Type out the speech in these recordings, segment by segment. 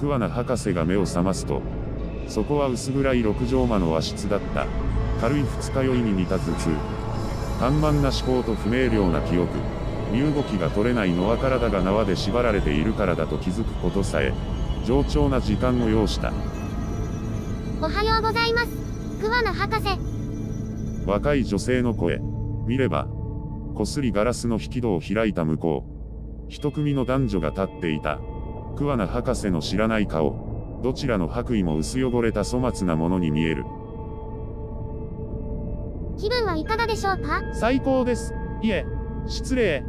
桑名博士が目を覚ますと、そこは薄暗い六畳間の和室だった。軽い二日酔いに似た頭痛。緩慢な思考と不明瞭な記憶。身動きが取れないのは体が縄で縛られているからだと気づくことさえ、冗長な時間を要した。おはようございます。桑名博士。若い女性の声。見れば、こすりガラスの引き戸を開いた向こう。一組の男女が立っていた。桑名博士の知らない顔。どちらの白衣も薄汚れた粗末なものに見える。気分はいかがでしょうか？最高です。いえ、失礼。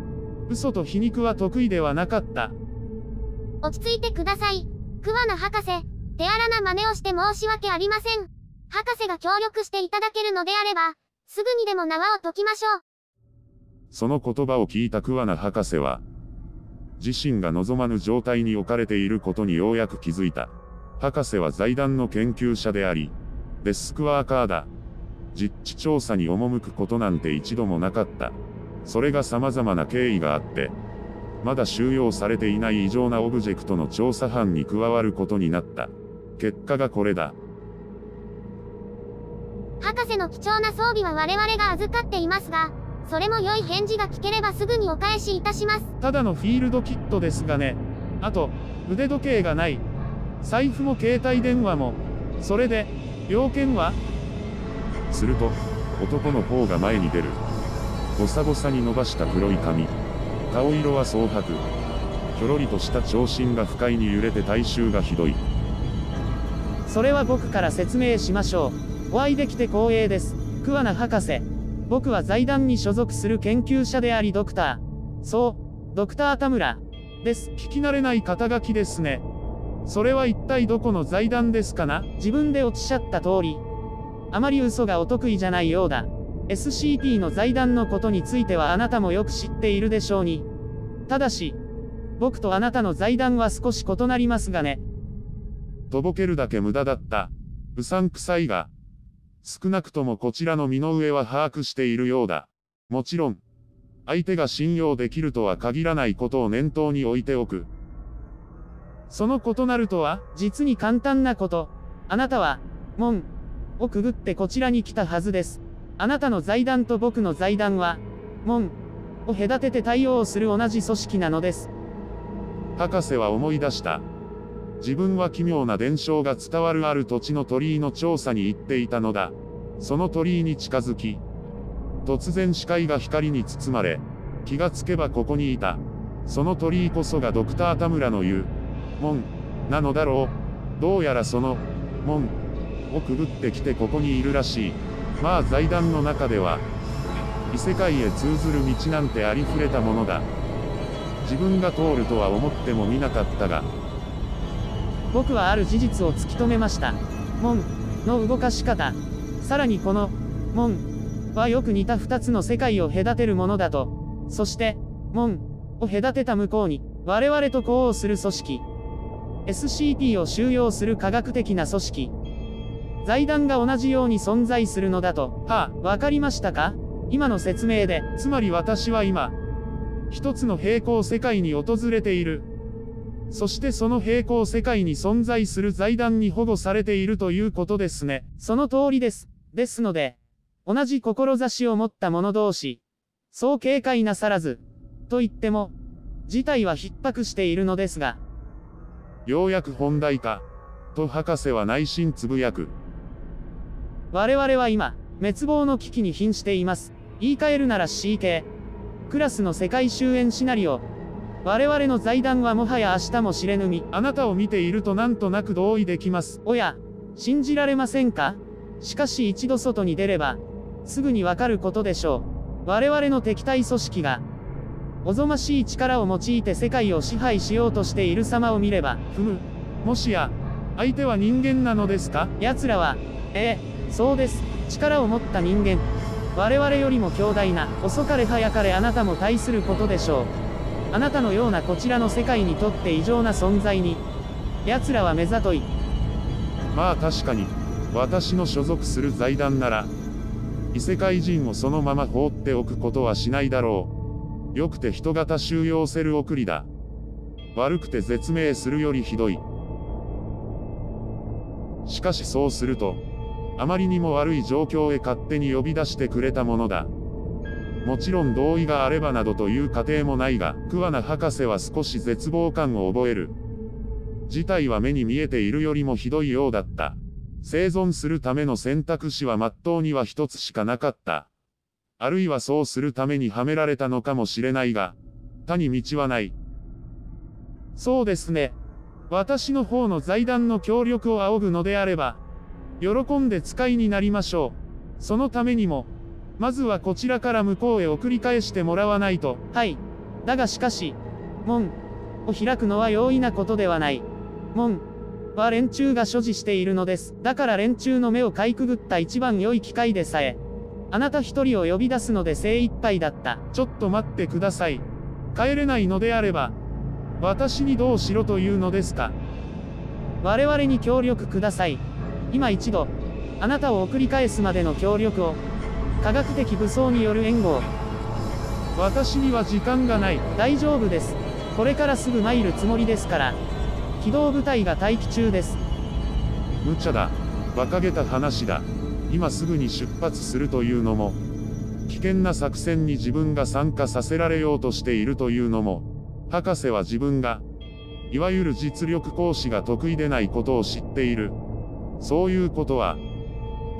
嘘と皮肉は得意ではなかった。落ち着いてください。桑名博士、手荒な真似をして申し訳ありません。博士が協力していただけるのであれば、すぐにでも縄を解きましょう。その言葉を聞いた桑名博士は、自身が望まぬ状態に置かれていることにようやく気づいた。博士は財団の研究者であり、デスクワーカーだ。実地調査に赴くことなんて一度もなかった。それが様々な経緯があって、まだ収容されていない異常なオブジェクトの調査班に加わることになった。結果がこれだ。博士の貴重な装備は我々が預かっていますが、それも良い返事が聞ければすぐにお返しいたします。ただのフィールドキットですがね。あと、腕時計がない。財布も携帯電話も。それで、要件は？すると、男の方が前に出る。ボサボサに伸ばした黒い髪。顔色は蒼白。ひょろりとした長身が不快に揺れて体臭がひどい。それは僕から説明しましょう。お会いできて光栄です。桑名博士。僕は財団に所属する研究者でありドクター。そう、ドクター田村。です。聞き慣れない肩書きですね。それは一体どこの財団ですかな？自分でおっしゃった通り。あまり嘘がお得意じゃないようだ。SCP の財団のことについてはあなたもよく知っているでしょうに。ただし、僕とあなたの財団は少し異なりますがね。とぼけるだけ無駄だった。うさんくさいが。少なくともこちらの身の上は把握しているようだ。もちろん、相手が信用できるとは限らないことを念頭に置いておく。その異なるとは実に簡単なこと。あなたは、門をくぐってこちらに来たはずです。あなたの財団と僕の財団は、門を隔てて対応する同じ組織なのです。博士は思い出した。自分は奇妙な伝承が伝わるある土地の鳥居の調査に行っていたのだ。その鳥居に近づき、突然視界が光に包まれ、気がつけばここにいた。その鳥居こそがドクター田村の言う、門、なのだろう。どうやらその、門、をくぐってきてここにいるらしい。まあ財団の中では、異世界へ通ずる道なんてありふれたものだ。自分が通るとは思ってもみなかったが、僕はある事実を突き止めました。門の動かし方。さらにこの門はよく似た2つの世界を隔てるものだと。そして、門を隔てた向こうに、我々と呼応する組織。SCP を収容する科学的な組織。財団が同じように存在するのだと。はあ、わかりましたか？今の説明で。つまり私は今、一つの平行世界に訪れている。そしてその平行世界に存在する財団に保護されているということですね。その通りです。ですので、同じ志を持った者同士、そう警戒なさらず、と言っても、事態は逼迫しているのですが。ようやく本題か、と博士は内心つぶやく。我々は今、滅亡の危機に瀕しています。言い換えるなら CK。クラスの世界終焉シナリオ、我々の財団はもはや明日も知れぬみ。あなたを見ているとなんとなく同意できます。おや、信じられませんか？しかし一度外に出れば、すぐにわかることでしょう。我々の敵対組織が、おぞましい力を用いて世界を支配しようとしている様を見れば、ふむ、もしや、相手は人間なのですか？奴らは、ええ、そうです。力を持った人間。我々よりも強大な、遅かれ早かれあなたも対することでしょう。あなたのようなこちらの世界にとって異常な存在に、奴らは目ざとい。まあ確かに、私の所属する財団なら、異世界人をそのまま放っておくことはしないだろう。よくて人型収容セル送りだ。悪くて絶命するよりひどい。しかしそうすると、あまりにも悪い状況へ勝手に呼び出してくれたものだ。もちろん同意があればなどという過程もないが、桑名博士は少し絶望感を覚える。事態は目に見えているよりもひどいようだった。生存するための選択肢は真っ当には一つしかなかった。あるいはそうするためにはめられたのかもしれないが、他に道はない。そうですね。私の方の財団の協力を仰ぐのであれば、喜んで使いになりましょう。そのためにも、まずはこちらから向こうへ送り返してもらわないと。はい。だがしかし、門を開くのは容易なことではない。門は連中が所持しているのです。だから連中の目をかいくぐった一番良い機会でさえ、あなた一人を呼び出すので精一杯だった。ちょっと待ってください。帰れないのであれば、私にどうしろというのですか？我々に協力ください。今一度、あなたを送り返すまでの協力を、科学的武装による援護を。私には時間がない。大丈夫です。これからすぐ参るつもりですから。機動部隊が待機中です。無茶だ。馬鹿げた話だ。今すぐに出発するというのも、危険な作戦に自分が参加させられようとしているというのも、博士は自分が、いわゆる実力行使が得意でないことを知っている。そういうことは、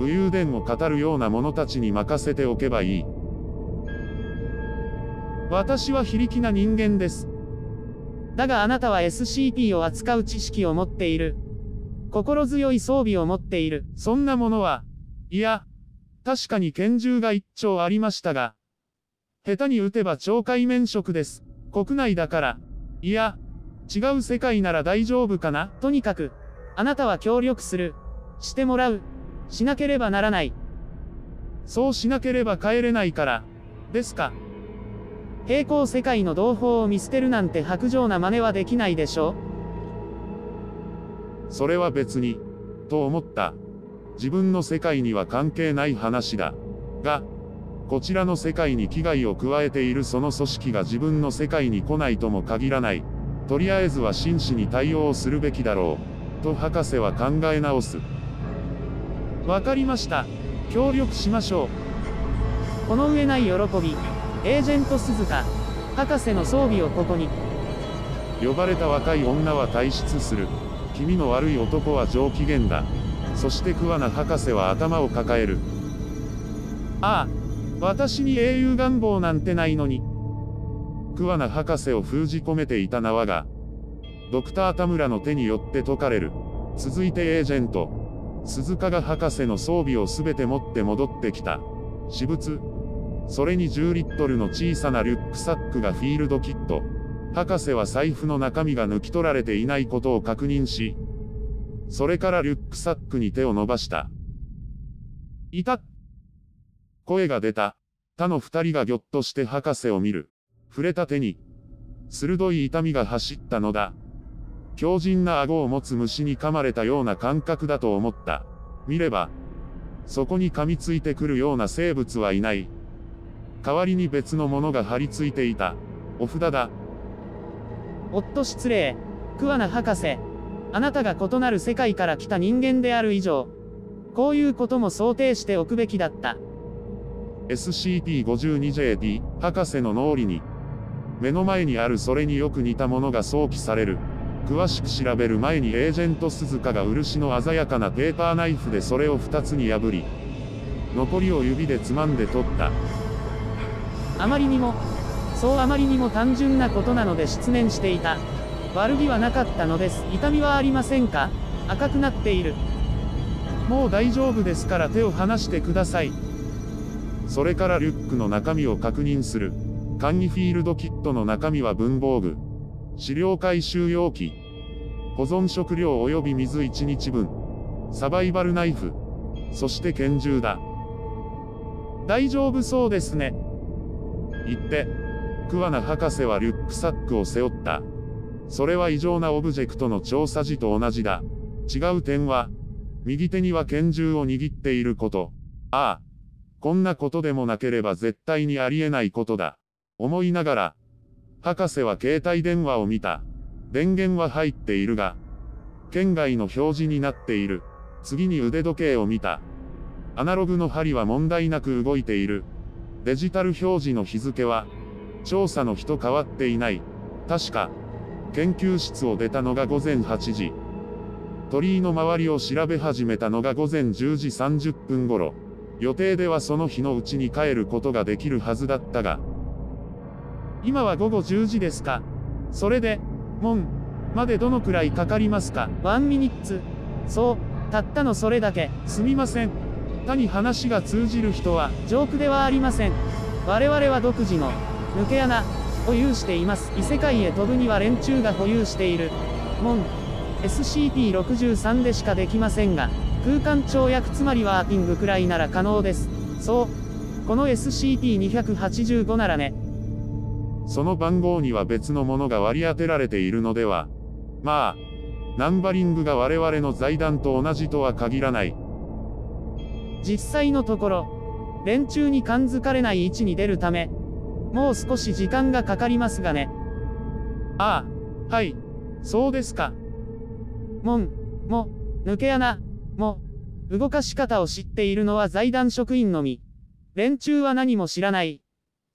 武勇伝を語るような者たちに任せておけばいい。私は非力な人間です。だがあなたは SCP を扱う知識を持っている。心強い装備を持っている。そんなものは、いや、確かに拳銃が一丁ありましたが、下手に撃てば超海面色です。国内だから。いや、違う世界なら大丈夫かなとにかく、あなたは協力する。してもらう。しなければならない。そうしなければ帰れないから。ですか。平行世界の同胞を見捨てるなんて薄情な真似はできないでしょそれは別に、と思った。自分の世界には関係ない話だ。が、こちらの世界に危害を加えているその組織が自分の世界に来ないとも限らない。とりあえずは真摯に対応するべきだろう。と博士は考え直す。わかりました。協力しましょう。この上ない喜び。エージェント鈴鹿。博士の装備をここに。呼ばれた若い女は退出する。気味の悪い男は上機嫌だ。そして桑名博士は頭を抱える。ああ。私に英雄願望なんてないのに。桑名博士を封じ込めていた縄が、ドクター田村の手によって解かれる。続いてエージェント、鈴鹿が博士の装備を全て持って戻ってきた。私物、それに10リットルの小さなリュックサックがフィールドキット。博士は財布の中身が抜き取られていないことを確認し、それからリュックサックに手を伸ばした。いた声が出た。他の二人がぎょっとして博士を見る。触れた手に、鋭い痛みが走ったのだ。強靭な顎を持つ虫に噛まれたような感覚だと思った。見れば、そこに噛みついてくるような生物はいない。代わりに別のものが張り付いていた。お札だ。おっと失礼。桑名博士。あなたが異なる世界から来た人間である以上、こういうことも想定しておくべきだった。SCP-52JT 博士の脳裏に目の前にあるそれによく似たものが想起される詳しく調べる前にエージェント鈴鹿が漆の鮮やかなペーパーナイフでそれを2つに破り残りを指でつまんで取った。あまりにもそうあまりにも単純なことなので失念していた。悪気はなかったのです。痛みはありませんか？赤くなっている。もう大丈夫ですから手を離してください。それからリュックの中身を確認する。簡易フィールドキットの中身は文房具、資料回収容器、保存食料及び水1日分、サバイバルナイフ、そして拳銃だ。大丈夫そうですね。言って、桑名博士はリュックサックを背負った。それは異常なオブジェクトの調査時と同じだ。違う点は、右手には拳銃を握っていること。ああ。こんなことでもなければ絶対にありえないことだ。思いながら、博士は携帯電話を見た。電源は入っているが、県外の表示になっている。次に腕時計を見た。アナログの針は問題なく動いている。デジタル表示の日付は、調査の日と変わっていない。確か、研究室を出たのが午前8時。鳥居の周りを調べ始めたのが午前10時30分頃。予定ではその日のうちに帰ることができるはずだったが。今は午後10時ですか。それで、門、までどのくらいかかりますか。ワンミニッツ。そう、たったのそれだけ。すみません。他に話が通じる人は、ジョークではありません。我々は独自の、抜け穴、を有しています。異世界へ飛ぶには連中が保有している。門、SCP-63 でしかできませんが、空間跳躍つまりワーピングくらいなら可能です。そう。この SCP-285 ならね。その番号には別のものが割り当てられているのでは。まあ、ナンバリングが我々の財団と同じとは限らない。実際のところ、連中に感づかれない位置に出るため、もう少し時間がかかりますがね。ああ、はい、そうですか。門、も、抜け穴、も、動かし方を知っているのは財団職員のみ。連中は何も知らない。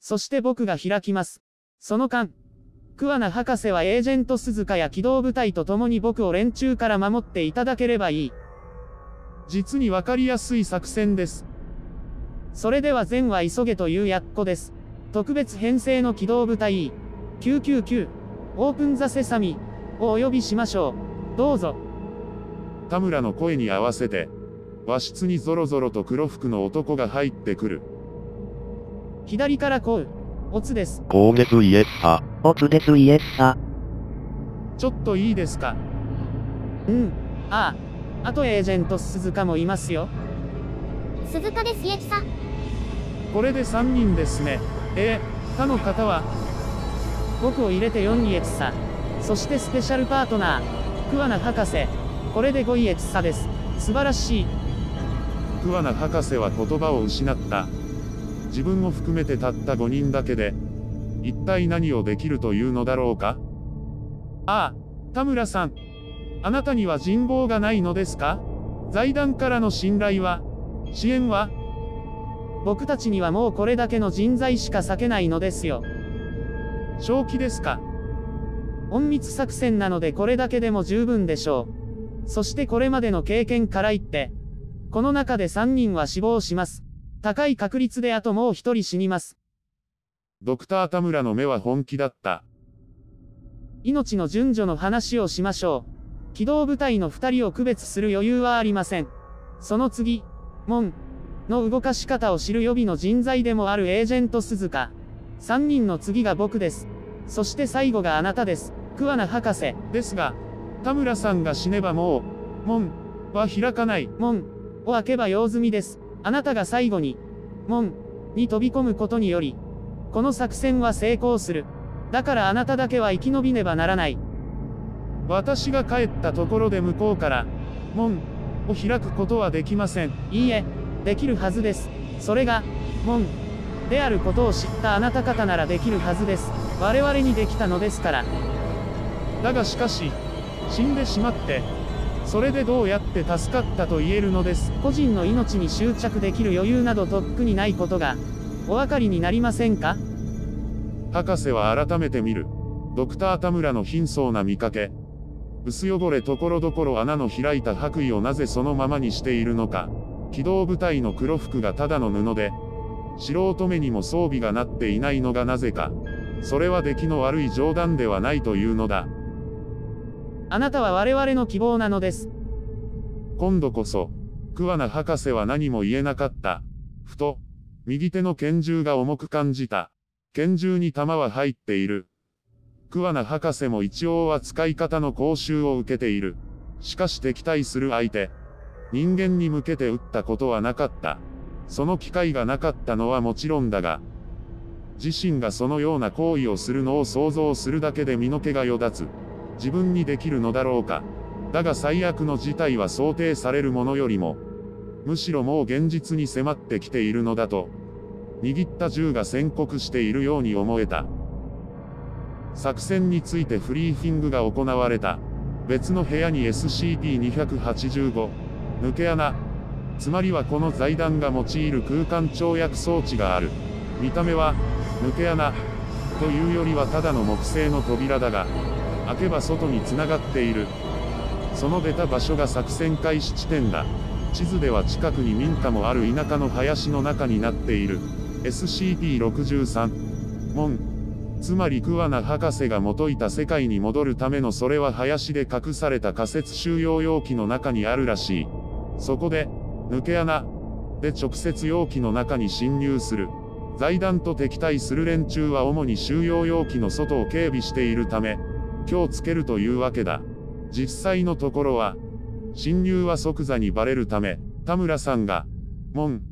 そして僕が開きます。その間、桑名博士はエージェント鈴鹿や機動部隊と共に僕を連中から守っていただければいい。実にわかりやすい作戦です。それでは善は急げというやっこです。特別編成の機動部隊999オープンザセサミをお呼びしましょう。どうぞ。田村の声に合わせて、和室にぞろぞろと黒服の男が入ってくる。左からこう。オツです。こうですイエスさ。オツですイエスさ。ちょっといいですか？うん。ああ。あとエージェント鈴鹿もいますよ。鈴鹿ですイエスさ。これで3人ですね。えー、他の方は？僕を入れて4イエツさ。そしてスペシャルパートナー、桑名博士。これで5イエツさです。素晴らしい。桑名博士は言葉を失った。自分を含めてたった5人だけで、一体何をできるというのだろうか？ああ、田村さん。あなたには人望がないのですか？財団からの信頼は、支援は？僕たちにはもうこれだけの人材しか避けないのですよ。正気ですか？隠密作戦なのでこれだけでも十分でしょう。そしてこれまでの経験から言って、この中で3人は死亡します。高い確率であともう1人死にます。ドクター田村の目は本気だった。命の順序の話をしましょう。機動部隊の2人を区別する余裕はありません。その次、門の動かし方を知る予備の人材でもあるエージェント鈴鹿。3人の次が僕です。そして最後があなたです。桑名博士。ですが、田村さんが死ねばもう、門は開かない。門を開けば用済みです。あなたが最後に、門に飛び込むことにより、この作戦は成功する。だからあなただけは生き延びねばならない。私が帰ったところで向こうから、門を開くことはできません。いいえ、できるはずです。それが、門であることを知ったあなた方ならできるはずです。我々にできたのですから。だがしかし、死んでしまって、それでどうやって助かったと言えるのです。個人の命に執着できる余裕などとっくにないことが、お分かりになりませんか？博士は改めて見る。ドクター田村の貧相な見かけ。薄汚れところどころ穴の開いた白衣をなぜそのままにしているのか。機動部隊の黒服がただの布で、素人目にも装備がなっていないのがなぜか。それは出来の悪い冗談ではないというのだ。あなたは我々の希望なのです。今度こそ、桑名博士は何も言えなかった。ふと、右手の拳銃が重く感じた。拳銃に弾は入っている。桑名博士も一応は使い方の講習を受けている。しかし敵対する相手。人間に向けて撃ったことはなかった。その機会がなかったのはもちろんだが、自身がそのような行為をするのを想像するだけで身の毛がよだつ。自分にできるのだろうか。だが最悪の事態は想定されるものよりも、むしろもう現実に迫ってきているのだと、握った銃が宣告しているように思えた。作戦についてフリーフィングが行われた。別の部屋に SCP-285、抜け穴。つまりはこの財団が用いる空間跳躍装置がある。見た目は、抜け穴。というよりはただの木製の扉だが、開けば外に繋がっている。その出た場所が作戦開始地点だ。地図では近くに民家もある田舎の林の中になっている。SCP-63。門。つまり桑名博士が元いた世界に戻るためのそれは林で隠された仮設収容容器の中にあるらしい。そこで、抜け穴で直接容器の中に侵入する。財団と敵対する連中は主に収容容器の外を警備しているため、今日つけるというわけだ。実際のところは、侵入は即座にバレるため、田村さんが、門、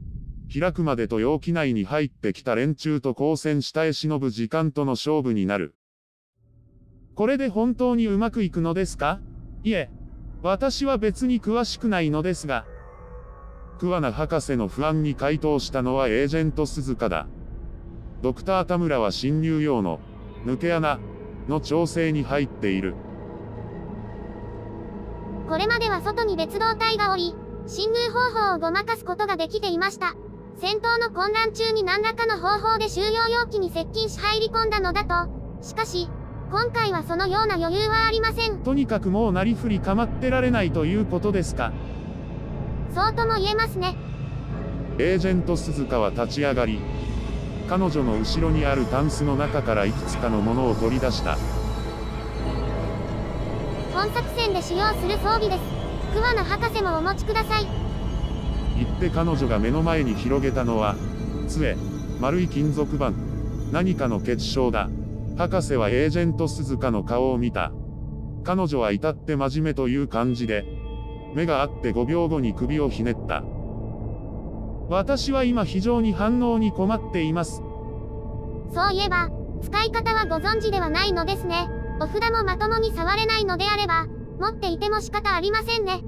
開くまでと容器内に入ってきた連中と交戦下へ忍ぶ時間との勝負になる。これで本当にうまくいくのですか？いえ、私は別に詳しくないのですが。桑名博士の不安に回答したのはエージェント鈴鹿だ。ドクター田村は侵入用の、抜け穴、の調整に入っている。これまでは外に別動隊がおり、侵入方法をごまかすことができていました。戦闘の混乱中に何らかの方法で収容容器に接近し入り込んだのだと。しかし、今回はそのような余裕はありません。とにかくもうなりふり構ってられないということですか。そうとも言えますね。エージェント鈴鹿は立ち上がり、彼女の後ろにあるタンスの中からいくつかのものを取り出した。本作戦で使用する装備です。桑名博士もお持ちください。言って彼女が目の前に広げたのは、杖、丸い金属板。何かの結晶だ。博士はエージェント鈴鹿の顔を見た。彼女は至って真面目という感じで、目があって5秒後に首をひねった。私は今非常に反応に困っています。そういえば、使い方はご存知ではないのですね。お札もまともに触れないのであれば、持っていても仕方ありませんね。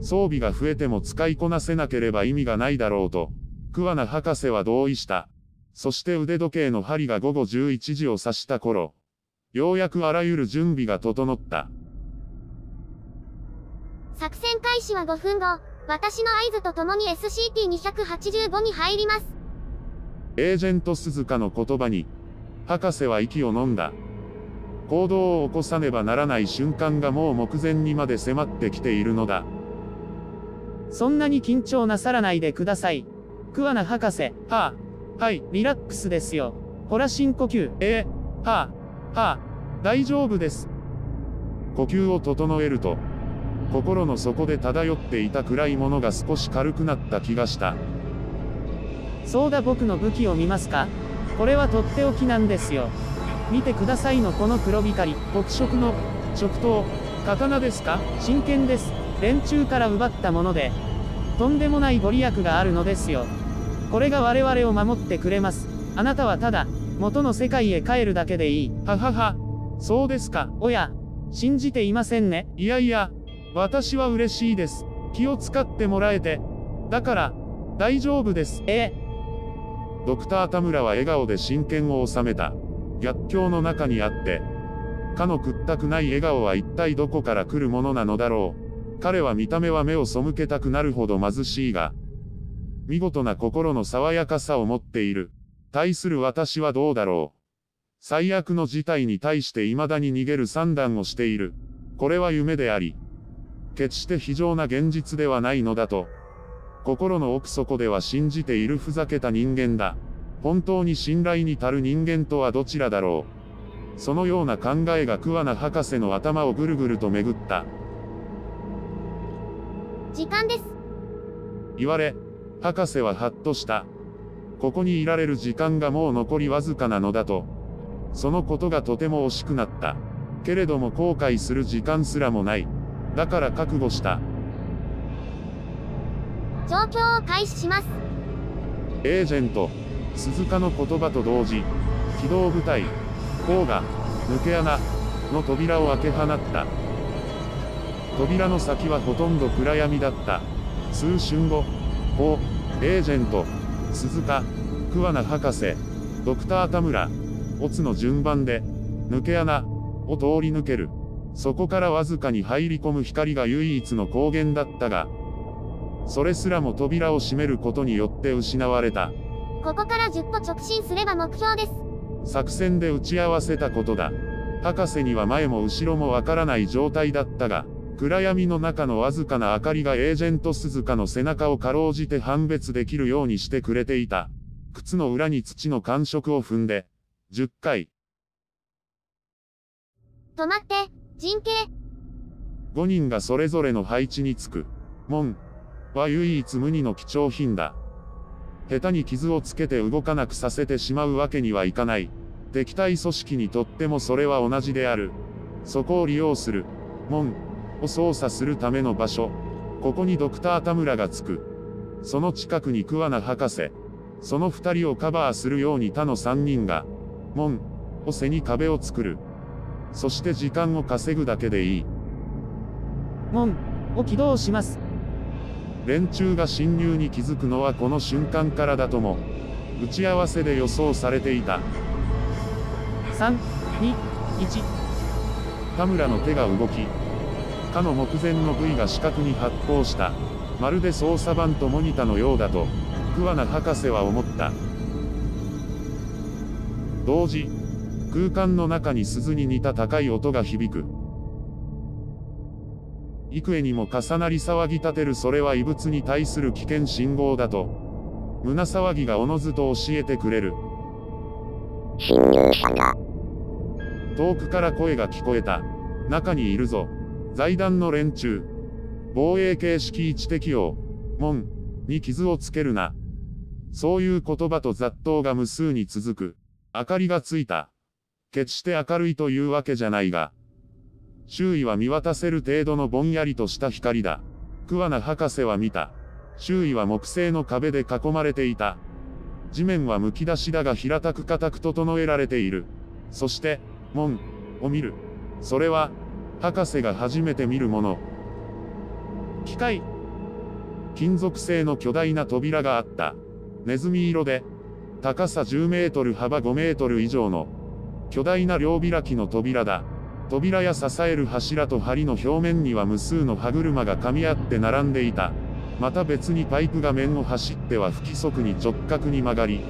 装備が増えても使いこなせなければ意味がないだろうと、桑名博士は同意した。そして腕時計の針が午後11時を指した頃、ようやくあらゆる準備が整った。作戦開始は5分後、私の合図とともに SCP-285 に入ります。エージェント鈴鹿の言葉に、博士は息を飲んだ。行動を起こさねばならない瞬間がもう目前にまで迫ってきているのだ。そんなに緊張なさらないでください。桑名博士、はあ、はい、リラックスですよ。ほら深呼吸、えー、はあ、はあ、大丈夫です。呼吸を整えると、心の底で漂っていた暗いものが少し軽くなった気がした。そうだ僕の武器を見ますかこれはとっておきなんですよ。見てくださいのこの黒光り、黒色の、直刀、刀ですか？真剣です。連中から奪ったもので、とんでもないご利益があるのですよ。これが我々を守ってくれます。あなたはただ、元の世界へ帰るだけでいい。ははは。そうですか。おや、信じていませんね。いやいや、私は嬉しいです。気を使ってもらえて。だから、大丈夫です。え？え。ドクター田村は笑顔で真剣を収めた。逆境の中にあって、かの屈託ない笑顔は一体どこから来るものなのだろう。彼は見た目は目を背けたくなるほど貧しいが、見事な心の爽やかさを持っている。対する私はどうだろう。最悪の事態に対して未だに逃げる算段をしている。これは夢であり、決して非常な現実ではないのだと。心の奥底では信じているふざけた人間だ。本当に信頼に足る人間とはどちらだろう。そのような考えが桑名博士の頭をぐるぐると巡った。時間です。言われ、博士はハッとした。ここにいられる時間がもう残りわずかなのだと。そのことがとても惜しくなった。けれども後悔する時間すらもない。だから覚悟した。状況を開始します。エージェント、鈴鹿の言葉と同時、機動部隊、甲が、抜け穴、の扉を開け放った。扉の先はほとんど暗闇だった。数春後、甲、エージェント、鈴鹿、桑名博士、ドクター田村、オツの順番で、抜け穴、を通り抜ける。そこからわずかに入り込む光が唯一の光源だったが、それすらも扉を閉めることによって失われた。ここから10歩直進すれば目標です。作戦で打ち合わせたことだ。博士には前も後ろもわからない状態だったが、暗闇の中のわずかな明かりがエージェント鈴鹿の背中をかろうじて判別できるようにしてくれていた。靴の裏に土の感触を踏んで、10回。止まって、陣形。5人がそれぞれの配置につく。門は唯一無二の貴重品だ。下手に傷をつけて動かなくさせてしまうわけにはいかない。敵対組織にとってもそれは同じである。そこを利用する。門を操作するための場所。ここにドクター田村がつく。その近くに桑名博士。その二人をカバーするように他の三人が、門を背に壁を作る。そして時間を稼ぐだけでいい。門を起動します。連中が侵入に気づくのはこの瞬間からだとも、打ち合わせで予想されていた。3、2、1。田村の手が動き、かの目前の部位が視覚に発光した。まるで操作盤とモニタのようだと、桑名博士は思った。同時、空間の中に鈴に似た高い音が響く。幾重にも重なり騒ぎ立てるそれは異物に対する危険信号だと、胸騒ぎがおのずと教えてくれる。侵入者が、遠くから声が聞こえた。中にいるぞ。財団の連中。防衛形式一適用。門に傷をつけるな。そういう言葉と雑踏が無数に続く。明かりがついた。決して明るいというわけじゃないが。周囲は見渡せる程度のぼんやりとした光だ。桑名博士は見た。周囲は木製の壁で囲まれていた。地面は剥き出しだが平たく固く整えられている。そして、門を見る。それは、博士が初めて見るもの。機械、金属製の巨大な扉があった。ネズミ色で、高さ10メートル幅5メートル以上の、巨大な両開きの扉だ。扉や支える柱と梁の表面には無数の歯車が噛み合って並んでいた。また別にパイプが面を走っては不規則に直角に曲がり、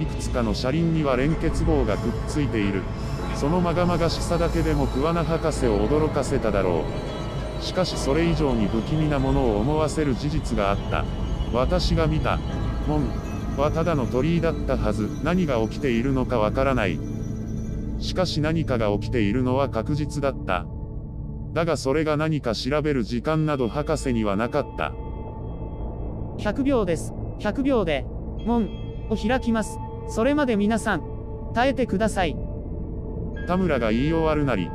いくつかの車輪には連結棒がくっついている。そのまがまがしさだけでも桑名博士を驚かせただろう。しかしそれ以上に不気味なものを思わせる事実があった。私が見た、門はただの鳥居だったはず、何が起きているのかわからない。しかし何かが起きているのは確実だった。だがそれが何か調べる時間など博士にはなかった。100秒です。100秒で、門を開きます。それまで皆さん、耐えてください。田村が言い終わるなり、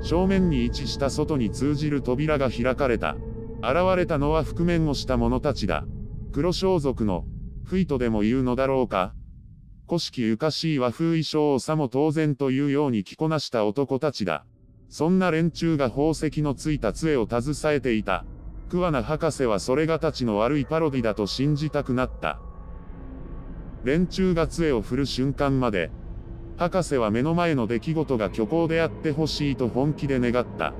正面に位置した外に通じる扉が開かれた。現れたのは覆面をした者たちだ。黒装束の、フイとでも言うのだろうか？古式ゆかしい和風衣装をさも当然というように着こなした男たちだ。そんな連中が宝石のついた杖を携えていた。桑名博士はそれがたちの悪いパロディだと信じたくなった。連中が杖を振る瞬間まで、博士は目の前の出来事が虚構であってほしいと本気で願った。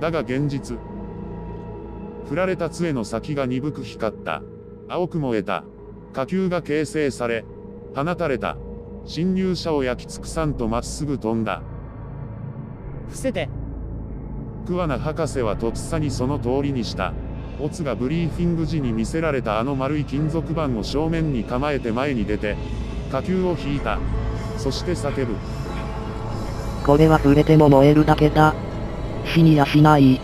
だが現実。振られた杖の先が鈍く光った。青く燃えた。火球が形成され、放たれた。侵入者を焼き尽くさんとまっすぐ飛んだ。伏せて、桑名博士はとっさにその通りにした。オツがブリーフィング時に見せられたあの丸い金属板を正面に構えて前に出て、火球を引いた。そして叫ぶ。これは触れても燃えるだけだ。死にやしない。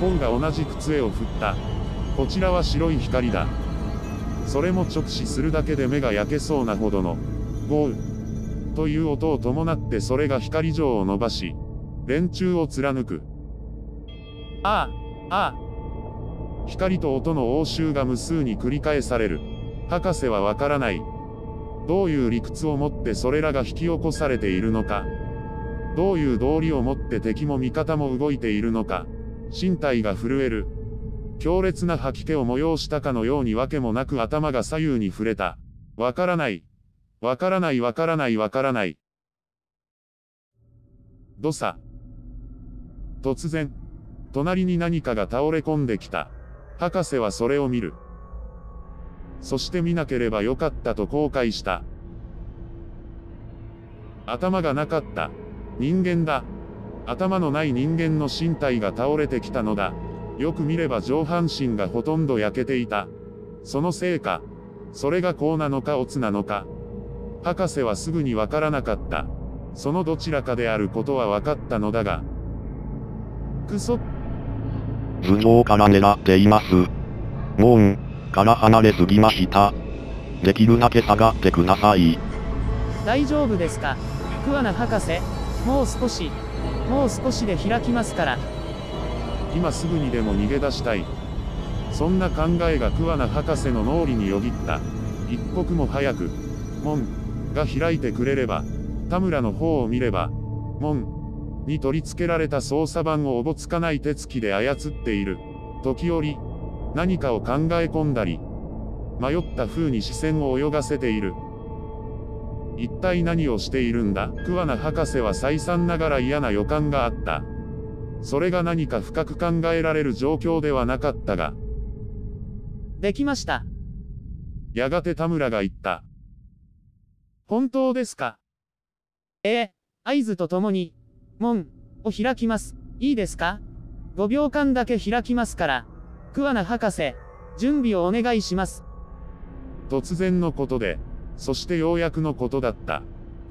本が同じく杖を振った。こちらは白い光だ。それも直視するだけで目が焼けそうなほどの、ゴーという音を伴ってそれが光状を伸ばし、連中を貫く。ああ、ああ、光と音の応酬が無数に繰り返される。博士はわからない。どういう理屈をもってそれらが引き起こされているのか。どういう道理をもって敵も味方も動いているのか。身体が震える。強烈な吐き気を催したかのようにわけもなく頭が左右に触れた。わからない。わからないわからないわからない。土佐。突然、隣に何かが倒れ込んできた。博士はそれを見る。そして見なければよかったと後悔した。頭がなかった。人間だ。頭のない人間の身体が倒れてきたのだ。よく見れば上半身がほとんど焼けていた。そのせいか。それが甲なのか乙なのか。博士はすぐにわからなかった。そのどちらかであることは分かったのだが。くそ、頭上から狙っています。門から離れすぎました。できるだけ下がってください。大丈夫ですか？桑名博士もう少しもう少しで開きますから今すぐにでも逃げ出したい。そんな考えが桑名博士の脳裏によぎった。一刻も早く、門が開いてくれれば、田村の方を見れば、門に取り付けられた操作盤をおぼつかない手つきで操っている。時折、何かを考え込んだり、迷った風に視線を泳がせている。一体何をしているんだ？桑名博士は再三ながら嫌な予感があった。それが何か深く考えられる状況ではなかったが、できましたやがて田村が言った。本当ですか？ええ合図とともに門を開きますいいですか？5秒間だけ開きますから桑名博士準備をお願いします突然のことで、そしてようやくのことだった。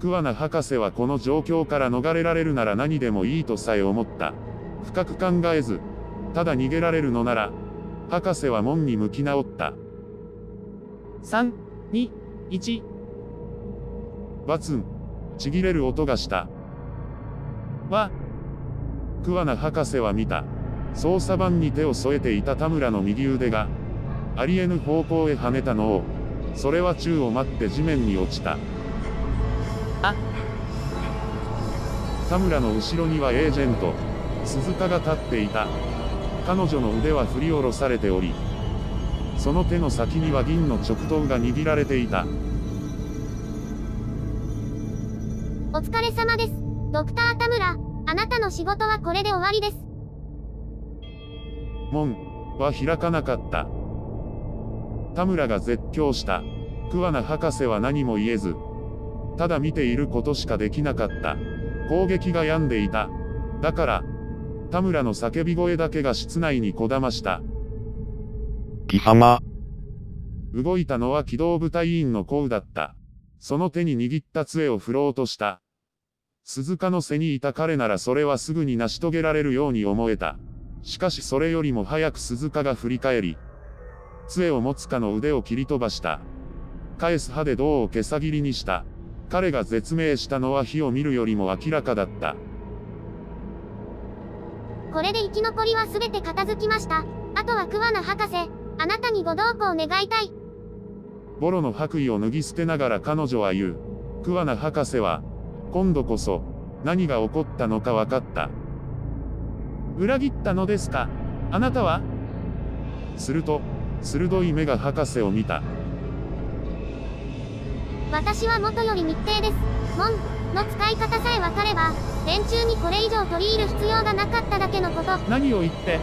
桑名博士はこの状況から逃れられるなら何でもいいとさえ思った。深く考えず、ただ逃げられるのなら、博士は門に向き直った。3 2 1バツン。ちぎれる音がした。は桑名博士は見た。操作盤に手を添えていた田村の右腕が、ありえぬ方向へ跳ねたのを、それは宙を待って地面に落ちた。あ田村の後ろにはエージェント、鈴鹿が立っていた。彼女の腕は振り下ろされており、その手の先には銀の直刀が握られていた。お疲れ様です。ドクター田村、あなたの仕事はこれで終わりです。門は開かなかった。田村が絶叫した。桑名博士は何も言えず、ただ見ていることしかできなかった。攻撃が病んでいた。だから、田村の叫び声だけが室内にこだました。貴様、動いたのは機動部隊員の甲だった。その手に握った杖を振ろうとした。鈴鹿の背にいた彼ならそれはすぐに成し遂げられるように思えた。しかしそれよりも早く鈴鹿が振り返り、杖を持つかの腕を切り飛ばした。返す刃で銅を毛さ切りにした。彼が絶命したのは火を見るよりも明らかだった。これで生き残りは全て片付きました。あとは桑名博士、あなたにご同行願いたい。ボロの白衣を脱ぎ捨てながら彼女は言う。桑名博士は、今度こそ、何が起こったのか分かった。裏切ったのですか？あなたは？すると、鋭い目が博士を見た。私は元より密偵です。門の使い方さえ分かれば、連中にこれ以上取り入る必要がなかっただけのこと。何を言って？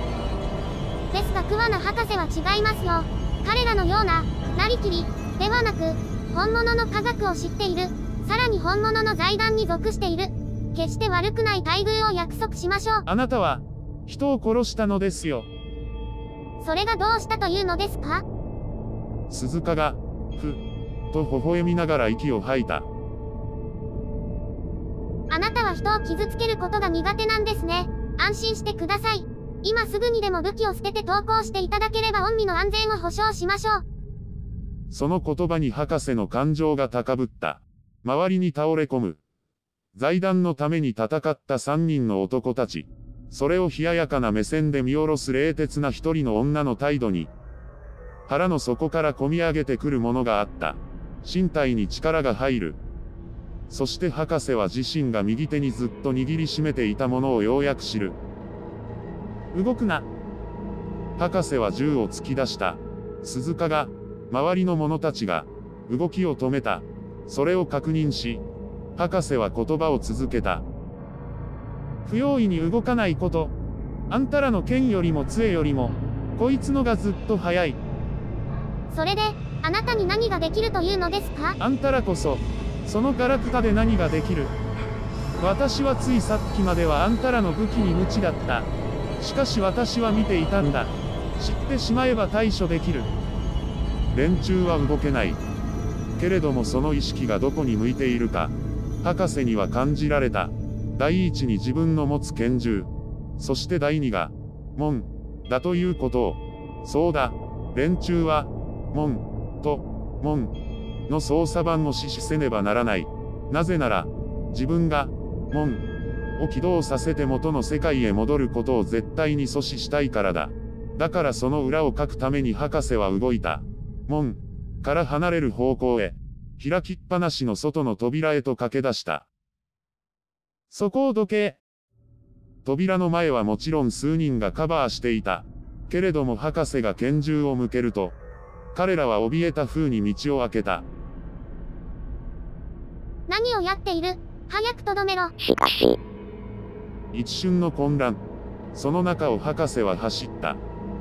ですが桑名博士は違いますよ。彼らのような、なりきり、ではなく、本物の科学を知っている、さらに本物の財団に属している。決して悪くない待遇を約束しましょう。あなたは人を殺したのですよそれがどうしたというのですか？鈴鹿が、ふ、と微笑みながら息を吐いた。は人を傷つけることが苦手なんですね。安心してください。今すぐにでも武器を捨てて投降していただければ御身の安全を保証しましょう。その言葉に博士の感情が高ぶった。周りに倒れ込む。財団のために戦った三人の男たち。それを冷ややかな目線で見下ろす冷徹な一人の女の態度に、腹の底から込み上げてくるものがあった。身体に力が入る。そして博士は自身が右手にずっと握りしめていたものをようやく知る。動くな博士は銃を突き出した。鈴鹿が、周りの者たちが、動きを止めた。それを確認し、博士は言葉を続けた。不用意に動かないことあんたらの剣よりも杖よりも、こいつのがずっと速い。それで、あなたに何ができるというのですか？あんたらこそ、そのガラクタで何ができる？私はついさっきまではあんたらの武器に無知だった。しかし私は見ていたんだ。知ってしまえば対処できる。連中は動けない。けれどもその意識がどこに向いているか、博士には感じられた。第一に自分の持つ拳銃、そして第二が、門、だということを。そうだ、連中は、門、と、門、の操作盤を指示せねばならない。なぜなら、自分が、門、を起動させて元の世界へ戻ることを絶対に阻止したいからだ。だからその裏を書くために博士は動いた。門、から離れる方向へ、開きっぱなしの外の扉へと駆け出した。そこをどけ。扉の前はもちろん数人がカバーしていた。けれども博士が拳銃を向けると、彼らは怯えた風に道を開けた。何をやっている？早くとどめろ。しかし。一瞬の混乱。その中を博士は走った。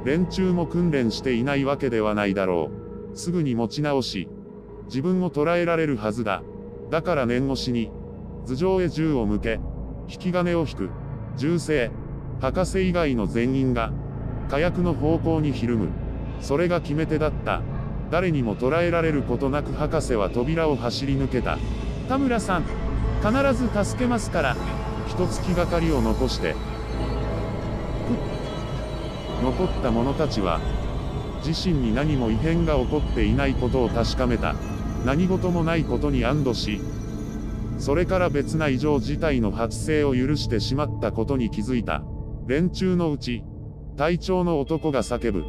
連中も訓練していないわけではないだろう。すぐに持ち直し、自分を捉えられるはずだ。だから念越しに、頭上へ銃を向け、引き金を引く。銃声。博士以外の全員が、火薬の方向にひるむ。それが決め手だった。誰にも捉えられることなく博士は扉を走り抜けた。田村さん、必ず助けますから。一つ気がかりを残して。残った者たちは、自身に何も異変が起こっていないことを確かめた。何事もないことに安堵し、それから別な異常事態の発生を許してしまったことに気づいた。連中のうち、隊長の男が叫ぶ。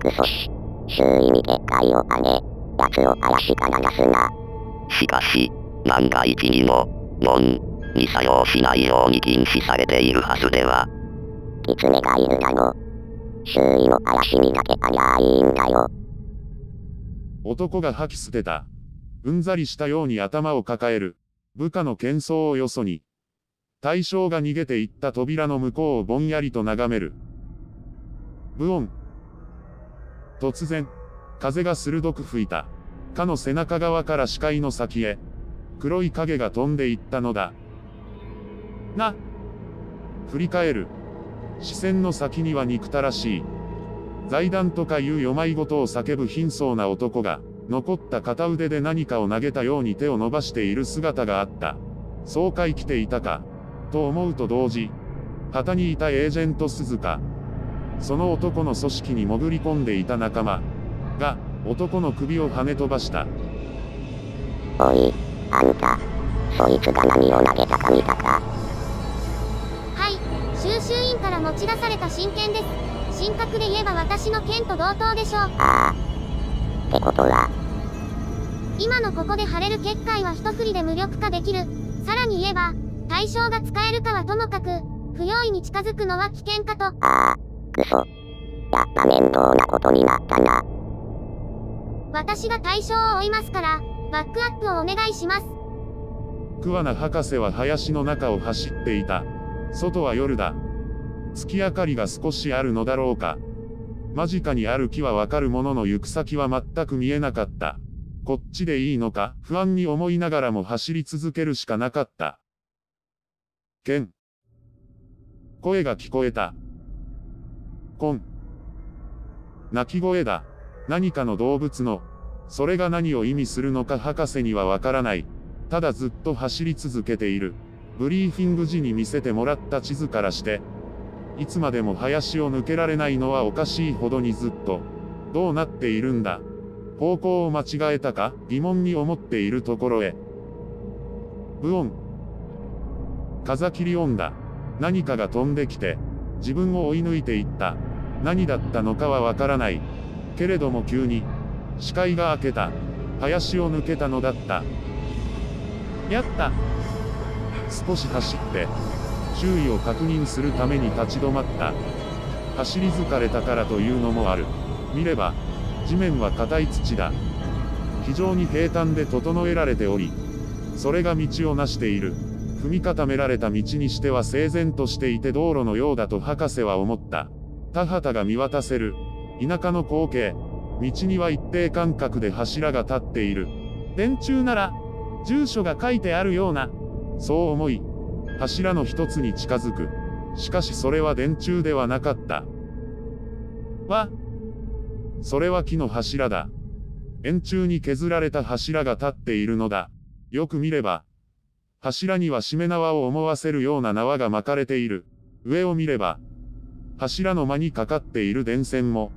クソし、周囲に結界を上げ、奴を嵐から出すな。しかし、万が一にも、門、に作用しないように禁止されているはずでは。狐がいるだろ。周囲の嵐にだけありゃいいんだよ。男が吐き捨てた。うんざりしたように頭を抱える。部下の喧騒をよそに。対象が逃げていった扉の向こうをぼんやりと眺める。ブオン。突然、風が鋭く吹いた。かの背中側から視界の先へ、黒い影が飛んでいったのだ。な。振り返る。視線の先には憎たらしい。財団とかいうよまいごとを叫ぶ貧相な男が、残った片腕で何かを投げたように手を伸ばしている姿があった。総会来ていたか。と思うと同時、旗にいたエージェント鈴鹿。その男の組織に潜り込んでいた仲間、男の首を跳ね飛ばした。おい、あんた、そいつが何を投げたか見たか？はい、収集員から持ち出された真剣です。神格で言えば私の剣と同等でしょう。ああ。ってことは？今のここで貼れる結界は一振りで無力化できる。さらに言えば、対象が使えるかはともかく、不用意に近づくのは危険かと。ああ、くそ。やっぱ面倒なことになったな。私が対象を追いますから、バックアップをお願いします。桑名博士は林の中を走っていた。外は夜だ。月明かりが少しあるのだろうか。間近にある木はわかるものの行く先は全く見えなかった。こっちでいいのか？不安に思いながらも走り続けるしかなかった。ケン。声が聞こえた。コン。鳴き声だ。何かの動物の。それが何を意味するのか博士にはわからない。ただずっと走り続けている。ブリーフィング時に見せてもらった地図からして、いつまでも林を抜けられないのはおかしいほどにずっと、どうなっているんだ。方向を間違えたか？疑問に思っているところへ。ブオン。風切り音だ。何かが飛んできて、自分を追い抜いていった。何だったのかはわからない。けれども急に、視界が開けた。林を抜けたのだった。やった。少し走って、周囲を確認するために立ち止まった。走り疲れたからというのもある。見れば、地面は硬い土だ。非常に平坦で整えられており、それが道を成している。踏み固められた道にしては整然としていて道路のようだと博士は思った。田畑が見渡せる。田舎の光景。道には一定間隔で柱が立っている。電柱なら、住所が書いてあるような。そう思い、柱の一つに近づく。しかしそれは電柱ではなかった。は、それは木の柱だ。円柱に削られた柱が立っているのだ。よく見れば、柱にはしめ縄を思わせるような縄が巻かれている。上を見れば、柱の間にかかっている電線も、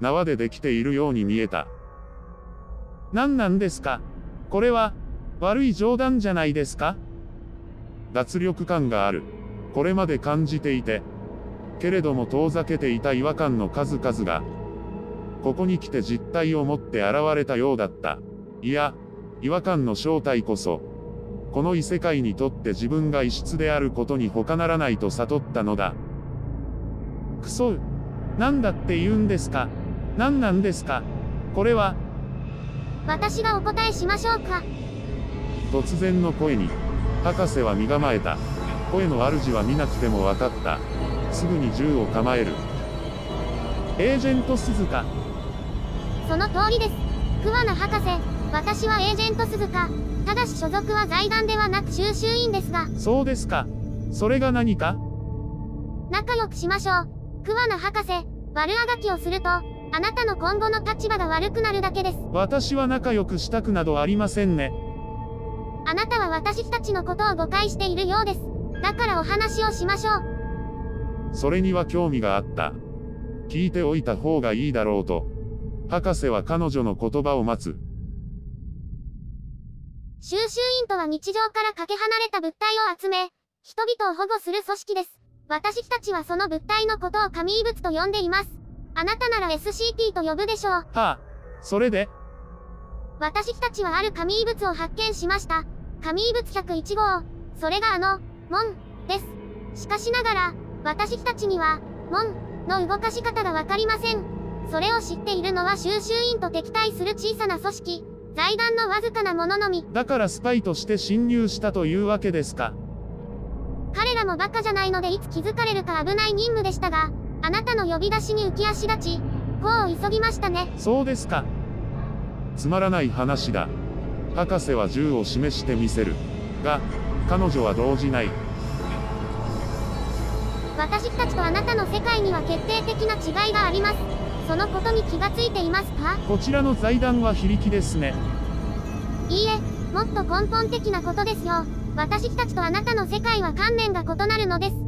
縄でできているように見えた。何なんですか？これは、悪い冗談じゃないですか？脱力感がある。これまで感じていて、けれども遠ざけていた違和感の数々が、ここに来て実体を持って現れたようだった。いや、違和感の正体こそ、この異世界にとって自分が異質であることに他ならないと悟ったのだ。クソ。なんだって言うんですか？何なんですか？これは、私がお答えしましょうか。突然の声に、博士は身構えた。声の主は見なくても分かった。すぐに銃を構える。エージェント鈴鹿。その通りです。桑名博士、私はエージェント鈴鹿。ただし所属は財団ではなく収集員ですが、そうですか。それが何か？仲良くしましょう。桑名博士、悪あがきをすると、あなたの今後の立場が悪くなるだけです。私は仲良くしたくなどありませんね。あなたは私たちのことを誤解しているようです。だからお話をしましょう。それには興味があった。聞いておいた方がいいだろうと。博士は彼女の言葉を待つ。収集員とは日常からかけ離れた物体を集め、人々を保護する組織です。私たちはその物体のことを神異物と呼んでいます。あなたなら SCP と呼ぶでしょう。はあ、それで、私たちはある神異物を発見しました。神異物101号。それがあの、門、です。しかしながら、私たちには、門、の動かし方がわかりません。それを知っているのは収集員と敵対する小さな組織、財団のわずかなもののみ。だからスパイとして侵入したというわけですか。彼らもバカじゃないのでいつ気づかれるか危ない任務でしたが、あなたの呼び出しに浮き足立ち、こう急ぎましたね。そうですか。つまらない話だ。博士は銃を示してみせる。が、彼女は動じない。私たちとあなたの世界には決定的な違いがあります。そのことに気がついていますか？こちらの財団は非力ですね。いいえ、もっと根本的なことですよ。私たちとあなたの世界は観念が異なるのです。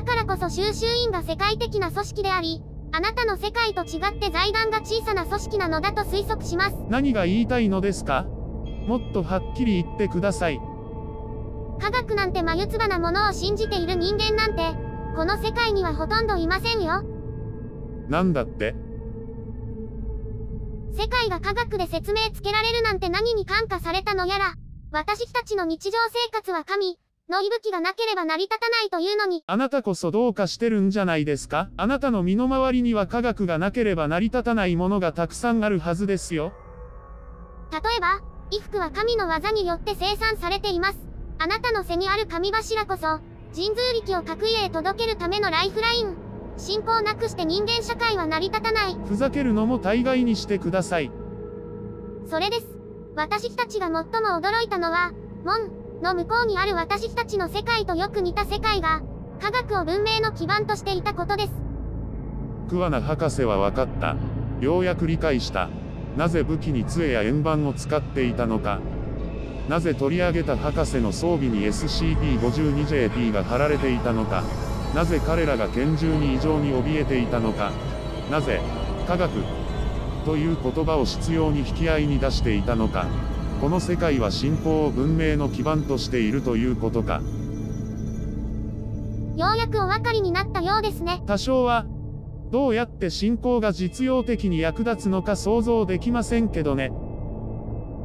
だからこそ収集員が世界的な組織であり、あなたの世界と違って財団が小さな組織なのだと推測します。何が言いたいのですか？もっとはっきり言ってください。科学なんて眉唾なものを信じている人間なんて、この世界にはほとんどいませんよ。なんだって？世界が科学で説明つけられるなんて何に感化されたのやら。私たちの日常生活は神の息吹がなければ成り立たないというのに、あなたこそどうかしてるんじゃないですか？あなたの身の回りには科学がなければ成り立たないものがたくさんあるはずですよ。例えば、衣服は神の技によって生産されています。あなたの背にある神柱こそ、神通力を各家へ届けるためのライフライン。信仰なくして人間社会は成り立たない。ふざけるのも大概にしてください。それです。私たちが最も驚いたのは、門の向こうにある私たちの世界とよく似た世界が、科学を文明の基盤としていたことです。桑名博士は分かった。ようやく理解した。なぜ武器に杖や円盤を使っていたのか。なぜ取り上げた博士の装備に SCP-52JP が貼られていたのか。なぜ彼らが拳銃に異常に怯えていたのか。なぜ、科学、という言葉を執拗に引き合いに出していたのか。この世界は信仰を文明の基盤としているということか。ようやくお分かりになったようですね。多少は、どうやって信仰が実用的に役立つのか想像できませんけどね。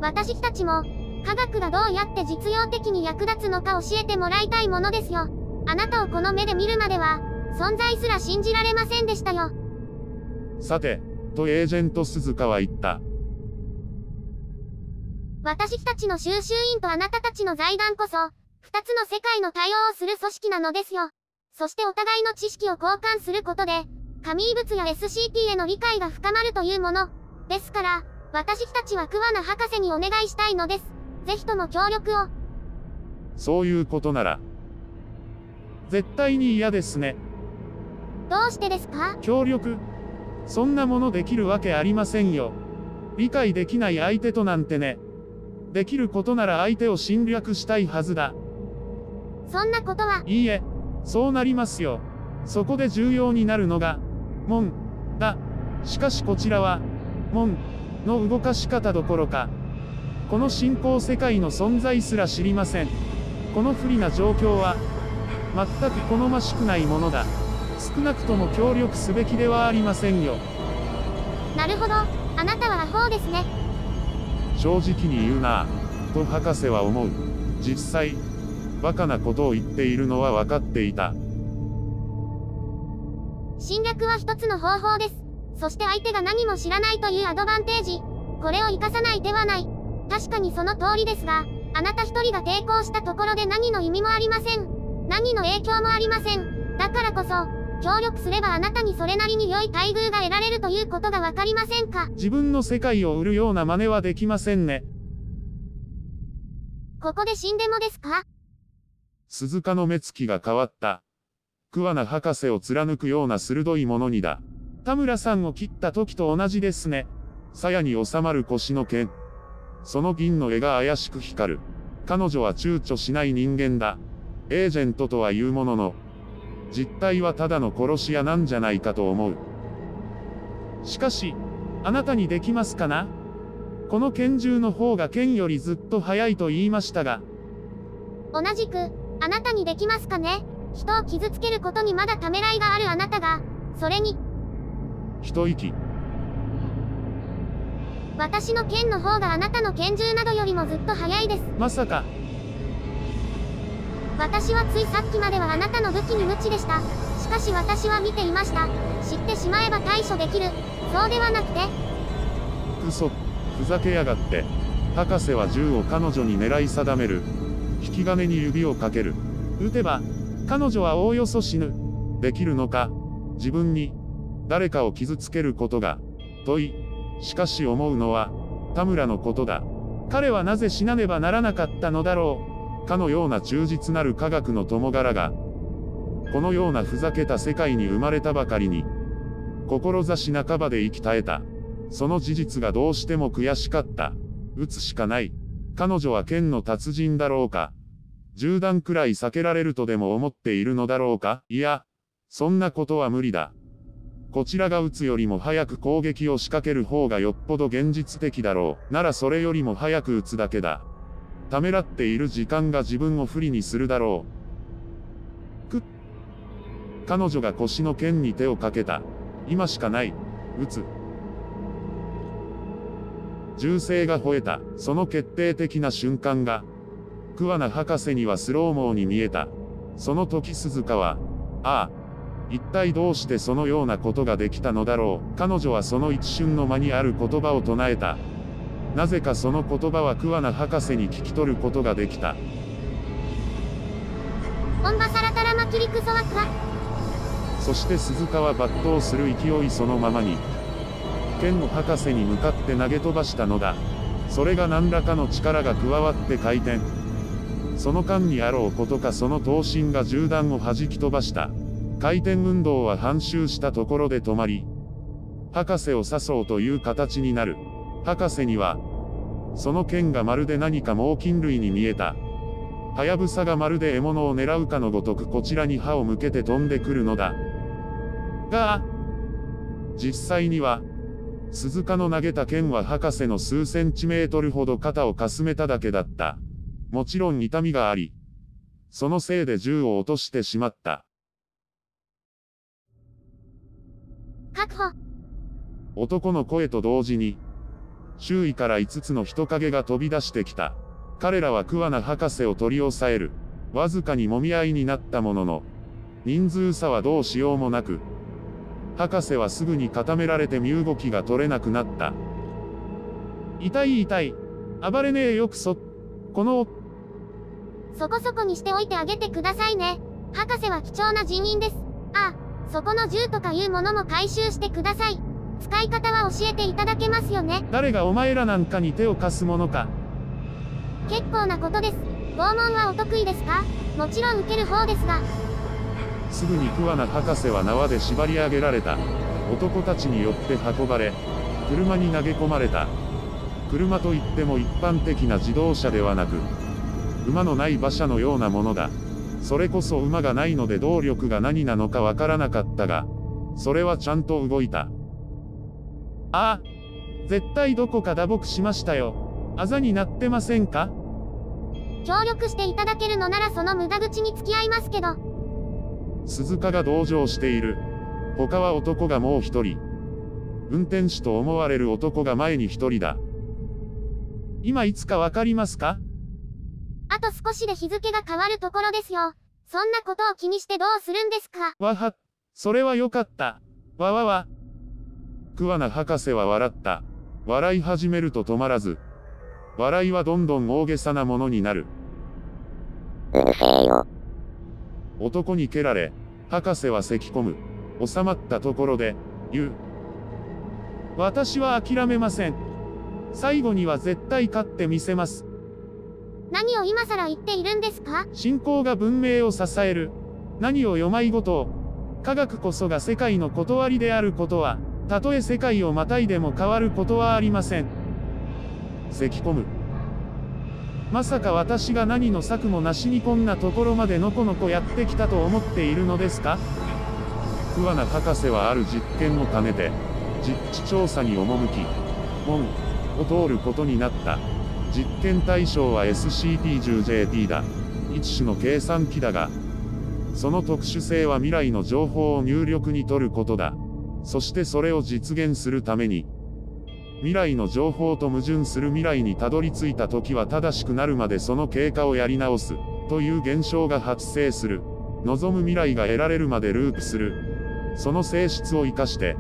私たちも、科学がどうやって実用的に役立つのか教えてもらいたいものですよ。あなたをこの目で見るまでは、存在すら信じられませんでしたよ。さて、とエージェント鈴鹿は言った。私たちの収集員とあなたたちの財団こそ、二つの世界の対応をする組織なのですよ。そしてお互いの知識を交換することで、神異物や SCP への理解が深まるというもの。ですから、私たちは桑名博士にお願いしたいのです。ぜひとも協力を。そういうことなら、絶対に嫌ですね。どうしてですか？協力そんなものできるわけありませんよ。理解できない相手となんてね。できることなら相手を侵略したいはずだ。そんなことは、いいえ、そうなりますよ。そこで重要になるのが、門、だ。しかしこちらは、門、の動かし方どころか、この信仰世界の存在すら知りません。この不利な状況は、全く好ましくないものだ。少なくとも協力すべきではありませんよ。なるほど、あなたはアホですね。正直に言うな、と博士は思う。実際、バカなことを言っているのは分かっていた。侵略は一つの方法です。そして相手が何も知らないというアドバンテージ。これを活かさない手はない。確かにその通りですが、あなた一人が抵抗したところで何の意味もありません。何の影響もありません。だからこそ、協力すればあなたにそれなりに良い待遇が得られるということがわかりませんか？自分の世界を売るような真似はできませんね。ここで死んでもですか？鈴鹿の目つきが変わった。桑名博士を貫くような鋭いものにだ。田村さんを切った時と同じですね。鞘に収まる腰の剣。その銀の絵が怪しく光る。彼女は躊躇しない人間だ。エージェントとは言うものの、実態はただの殺し屋なんじゃないかと思う。しかし、あなたにできますかな？この拳銃の方が剣よりずっと速いと言いましたが、同じく、あなたにできますかね？人を傷つけることにまだためらいがあるあなたが、それに、一息。私の剣の方があなたの拳銃などよりもずっと速いです。まさか、私はついさっきまではあなたの武器に無知でした。しかし私は見ていました。知ってしまえば対処できる。そうではなくて、クソ、ふざけやがって。博士は銃を彼女に狙い定める。引き金に指をかける。撃てば、彼女はおおよそ死ぬ。できるのか自分に、誰かを傷つけることが。問い。しかし思うのは、田村のことだ。彼はなぜ死なねばならなかったのだろうかのような忠実なる科学の友柄が、このようなふざけた世界に生まれたばかりに、志半ばで生き絶えた。その事実がどうしても悔しかった。撃つしかない。彼女は剣の達人だろうか。銃弾くらい避けられるとでも思っているのだろうかいや、そんなことは無理だ。こちらが撃つよりも早く攻撃を仕掛ける方がよっぽど現実的だろう。ならそれよりも早く撃つだけだ。ためらっている時間が自分を不利にするだろう。くっ。彼女が腰の剣に手をかけた。今しかない。撃つ。銃声が吠えた。その決定的な瞬間が、桑名博士にはスローモーに見えた。その時鈴鹿は、ああ、一体どうしてそのようなことができたのだろう。彼女はその一瞬の間にある言葉を唱えた。なぜかその言葉は桑名博士に聞き取ることができた。サラタラマキリクソワクワ。そして鈴鹿は抜刀する勢いそのままに、剣を博士に向かって投げ飛ばしたのだ。それが何らかの力が加わって回転。その間にあろうことかその刀身が銃弾を弾き飛ばした。回転運動は半周したところで止まり、博士を刺そうという形になる。博士には、その剣がまるで何か猛禽類に見えた。はやぶさがまるで獲物を狙うかのごとくこちらに歯を向けて飛んでくるのだ。が、実際には、鈴鹿の投げた剣は博士の数センチメートルほど肩をかすめただけだった。もちろん痛みがあり、そのせいで銃を落としてしまった。確保。男の声と同時に、周囲から5つの人影が飛び出してきた。彼らは桑名博士を取り押さえる。わずかに揉み合いになったものの、人数差はどうしようもなく、博士はすぐに固められて身動きが取れなくなった。痛い痛い。暴れねえよくそ。この、そこそこにしておいてあげてくださいね。博士は貴重な人員です。あ、そこの銃とかいうものも回収してください。使い方は教えていただけますよね。誰がお前らなんかに手を貸すものか。結構なことです。拷問はお得意ですか？もちろん受ける方ですが。すぐに桑名博士は縄で縛り上げられた。男たちによって運ばれ、車に投げ込まれた。車といっても一般的な自動車ではなく、馬のない馬車のようなものだ。それこそ馬がないので動力が何なのかわからなかったが、それはちゃんと動いた。ああ、絶対どこか打撲しましたよ。あざになってませんか？協力していただけるのならその無駄口に付き合いますけど。鈴鹿が同情している。他は男がもう一人。運転手と思われる男が前に一人だ。今いつかわかりますか？あと少しで日付が変わるところですよ。そんなことを気にしてどうするんですか？わは、それはよかった。わわわ。桑名博士は笑った。笑い始めると止まらず。笑いはどんどん大げさなものになる。うるせえよ。男に蹴られ、博士は咳込む。収まったところで、言う。私は諦めません。最後には絶対勝ってみせます。何を今更言っているんですか？信仰が文明を支える。何をよまいごとを。科学こそが世界の断りであることは、たとえ世界をまたいでも変わることはありません。咳込む。まさか私が何の策もなしにこんなところまでのこのこやってきたと思っているのですか？桑名博士はある実験を兼ねて、実地調査に赴き、門を通ることになった。実験対象は SCP-10JT だ。一種の計算機だが、その特殊性は未来の情報を入力に取ることだ。そしてそれを実現するために、未来の情報と矛盾する未来にたどり着いた時は正しくなるまでその経過をやり直す、という現象が発生する。望む未来が得られるまでループする。その性質を生かして、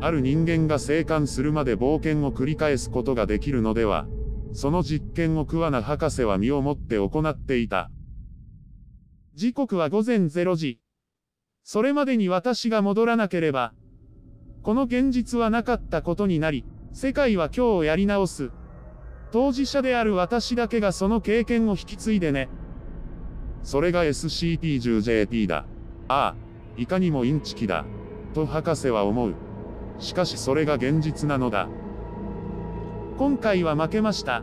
ある人間が生還するまで冒険を繰り返すことができるのでは。その実験を桑名博士は身をもって行っていた。時刻は午前0時。それまでに私が戻らなければ、この現実はなかったことになり、世界は今日をやり直す。当事者である私だけがその経験を引き継いでね。それが SCP-10JT だ。ああ、いかにもインチキだ。と博士は思う。しかしそれが現実なのだ。今回は負けました。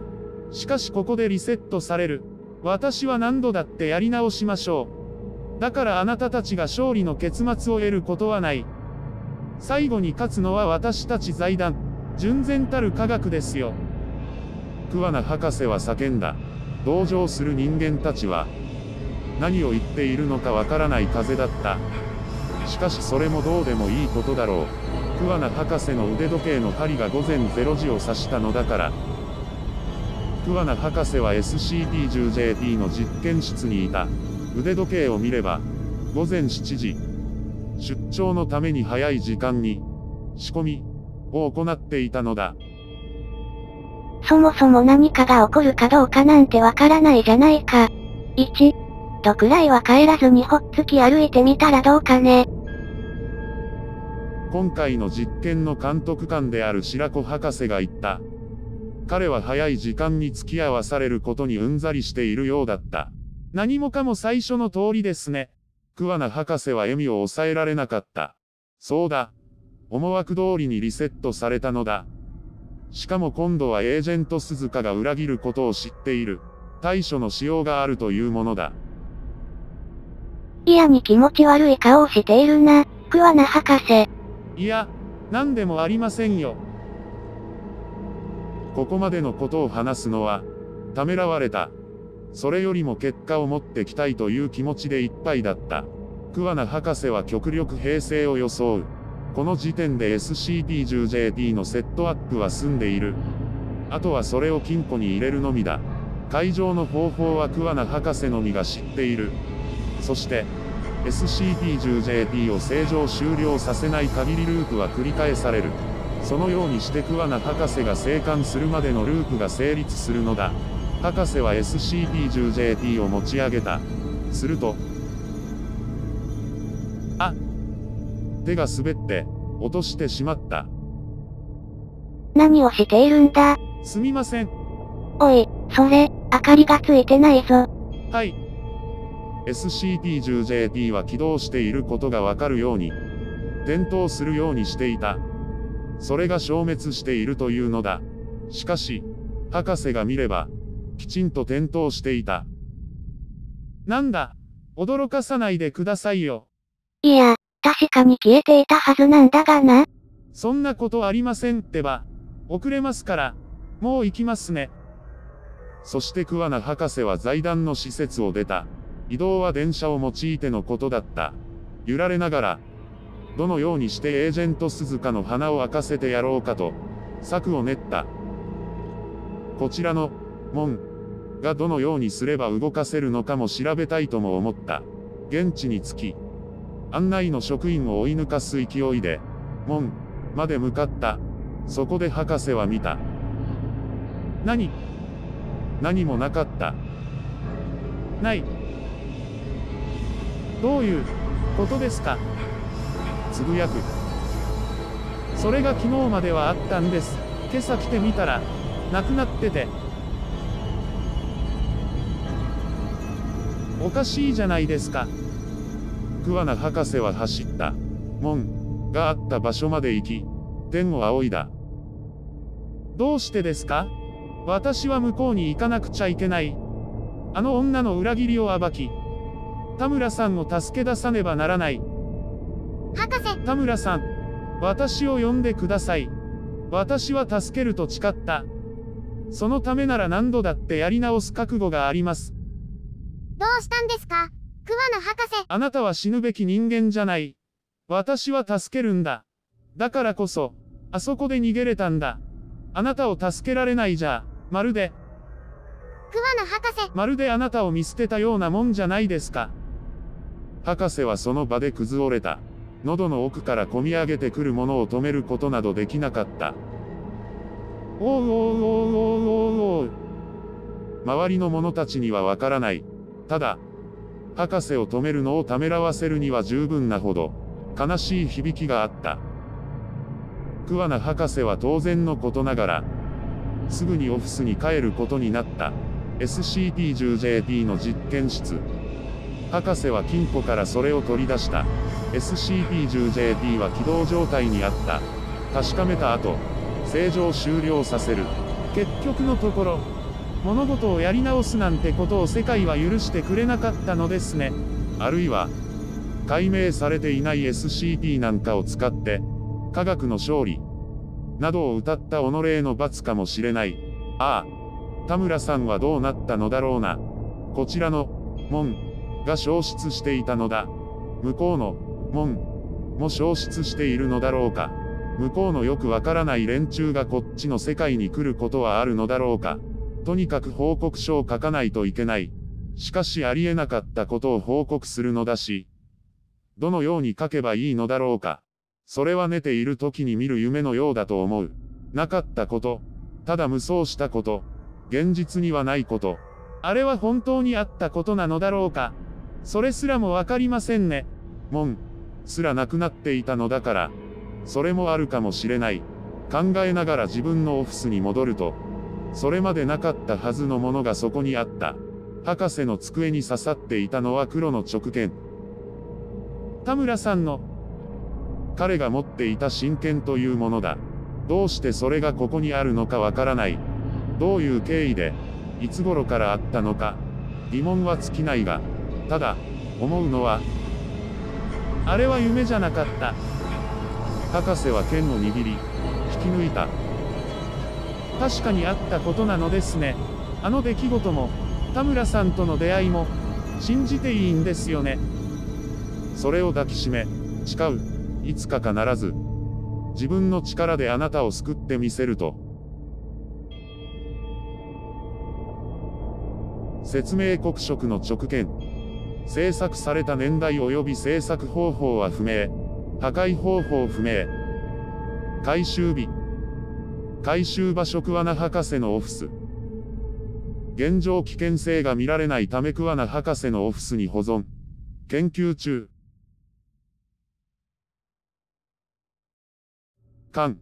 しかしここでリセットされる。私は何度だってやり直しましょう。だからあなたたちが勝利の結末を得ることはない。最後に勝つのは私たち財団。純然たる科学ですよ。桑名博士は叫んだ。同情する人間たちは、何を言っているのかわからない風だった。しかしそれもどうでもいいことだろう。桑名博士の腕時計の針が午前0時を指したのだから。桑名博士は SCP-10JT の実験室にいた。腕時計を見れば、午前7時。出張のために早い時間に、仕込み、を行っていたのだ。そもそも何かが起こるかどうかなんてわからないじゃないか。1、度くらいは帰らずにほっつき歩いてみたらどうかね。今回の実験の監督官である白子博士が言った。彼は早い時間に付き合わされることにうんざりしているようだった。何もかも最初の通りですね。桑名博士は笑みを抑えられなかった。そうだ。思惑通りにリセットされたのだ。しかも今度はエージェント鈴鹿が裏切ることを知っている。対処のしようがあるというものだ。嫌に気持ち悪い顔をしているな、桑名博士。いや、何でもありませんよ。ここまでのことを話すのは、ためらわれた。それよりも結果を持ってきたいという気持ちでいっぱいだった。桑名博士は極力平静を装う。この時点で SCP-10JT のセットアップは済んでいる。あとはそれを金庫に入れるのみだ。会場の方法は桑名博士のみが知っている。そして、SCP-10JT を正常終了させない限りループは繰り返される。そのようにして桑名博士が生還するまでのループが成立するのだ。博士は SCP-10JT を持ち上げた。すると、あ手が滑って、落としてしまった。何をしているんだ？すみません。おい、それ、明かりがついてないぞ。はい。SCP-10JT は起動していることがわかるように、点灯するようにしていた。それが消滅しているというのだ。しかし、博士が見れば、きちんと点灯していた。なんだ。驚かさないでくださいよ。いや、確かに消えていたはずなんだがな。そんなことありませんってば。遅れますから。もう行きますね。そして桑名博士は財団の施設を出た。移動は電車を用いてのことだった。揺られながら、どのようにしてエージェント鈴鹿の花を開かせてやろうかと、策を練った。こちらの、門、がどのようにすれば動かせるのかも調べたいとも思った。現地に着き、案内の職員を追い抜かす勢いで、門、まで向かった。そこで博士は見た。何？何もなかった。ない。どういうことですか？つぶやく。それが昨日まではあったんです。今朝来てみたら、なくなってて。おかしいじゃないですか。桑名博士は走った。門があった場所まで行き、天を仰いだ。どうしてですか？私は向こうに行かなくちゃいけない。あの女の裏切りを暴き、田村さんを助け出さねばならない。博士、田村さん、私を呼んでください。私は助けると誓った。そのためなら何度だってやり直す覚悟があります。どうしたんですか？桑名博士、あなたは死ぬべき人間じゃない。私は助けるんだ。だからこそ、あそこで逃げれたんだ。あなたを助けられないじゃ、まるで、桑名博士、まるであなたを見捨てたようなもんじゃないですか。博士はその場で崩れた。喉の奥から込み上げてくるものを止めることなどできなかった。おうおうおうおうおうおう。周りの者たちにはわからない。ただ、博士を止めるのをためらわせるには十分なほど、悲しい響きがあった。桑名博士は当然のことながら、すぐにオフィスに帰ることになった。SCP-10JT の実験室。博士は金庫からそれを取り出した。SCP-10JT は起動状態にあった。確かめた後、正常終了させる。結局のところ、物事をやり直すなんてことを世界は許してくれなかったのですね。あるいは、解明されていない SCP なんかを使って、科学の勝利、などを歌った己の罰かもしれない。ああ、田村さんはどうなったのだろうな。こちらの、門、が消失していたのだ。向こうの、門、も消失しているのだろうか。向こうのよくわからない連中がこっちの世界に来ることはあるのだろうか。とにかく報告書を書かないといけない。しかしありえなかったことを報告するのだし、どのように書けばいいのだろうか。それは寝ている時に見る夢のようだと思う。なかったこと、ただ無双したこと、現実にはないこと。あれは本当にあったことなのだろうか。それすらもわかりませんね。門、すらなくなっていたのだから、それもあるかもしれない。考えながら自分のオフィスに戻ると、それまでなかったはずのものがそこにあった。博士の机に刺さっていたのは黒の直剣。田村さんの、彼が持っていた真剣というものだ。どうしてそれがここにあるのかわからない。どういう経緯で、いつ頃からあったのか、疑問は尽きないが、ただ、思うのは、あれは夢じゃなかった。博士は剣を握り、引き抜いた。確かにあったことなのですね。あの出来事も、田村さんとの出会いも、信じていいんですよね。それを抱きしめ、誓う。いつか必ず、自分の力であなたを救ってみせると。説明黒色の直剣。制作された年代及び制作方法は不明。破壊方法不明。回収日。回収場所桑名博士のオフィス。現状危険性が見られないため桑名博士のオフィスに保存。研究中。間。